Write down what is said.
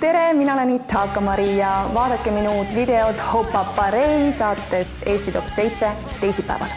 tere, mina olen Itaka-Mari ja vaadake minu uut videot Hopa Parei saates Eesti top seitse teisipäeval.